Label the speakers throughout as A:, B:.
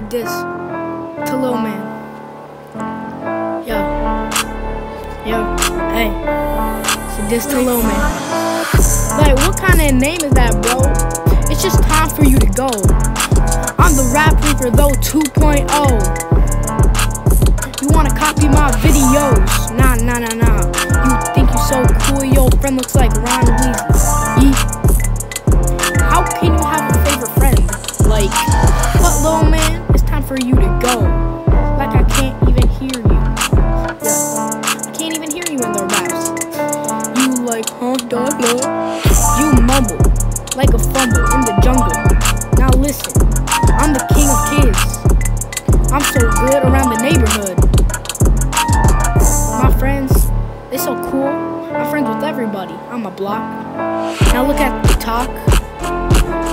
A: a diss to Lil Man. Yo. Yo. Hey. It's a diss to Lil Man. Like, what kind of name is that, bro? It's just time for you to go. I'm the Rap Reaper, though 2.0. You wanna copy my videos? Nah, nah, nah, nah. You think you so cool? Your friend looks like Ron Mumble like a fumble in the jungle. Now listen, I'm the king of kids. I'm so good around the neighborhood. My friends, they so cool. I'm friends with everybody on my block. Now look at the talk.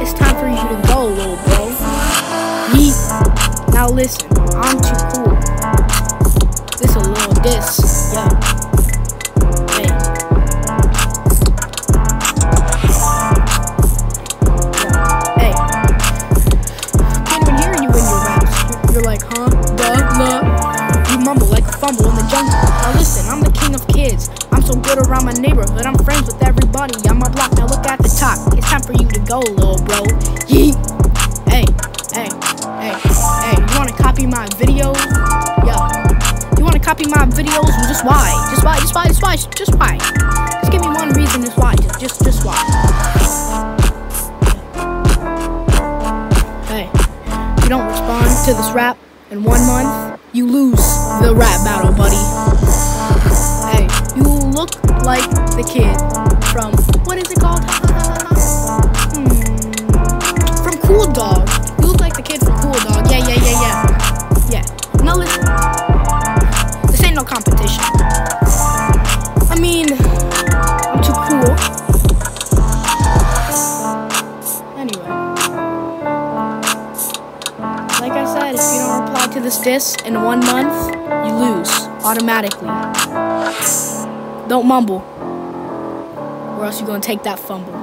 A: It's time for you to go, little bro. Yeet. Now listen, I'm too cool. This a little diss, yeah. Fumble in the jungle. Now listen, I'm the king of kids. I'm so good around my neighborhood. I'm friends with everybody on my block. Now look at the top. It's time for you to go, little bro. Yeet. Hey, hey, hey, hey. You wanna copy my videos? Yeah. You wanna copy my videos? Well, just why? Just why? Just why? Just why? Just why? Just give me one reason. Just why? Just, just, just why? Hey, if you don't respond to this rap in one month, you lose the rap battle, buddy. Hey, you look like the kid from what is it called? hmm, from Cool Dog. You look like the kid from Cool Dog. Yeah, yeah, yeah, yeah. Yeah. Now listen, this ain't no competition. I mean, I'm too cool. Anyway. Like I said, if you don't to this disc in one month, you lose automatically. Don't mumble, or else you're gonna take that fumble.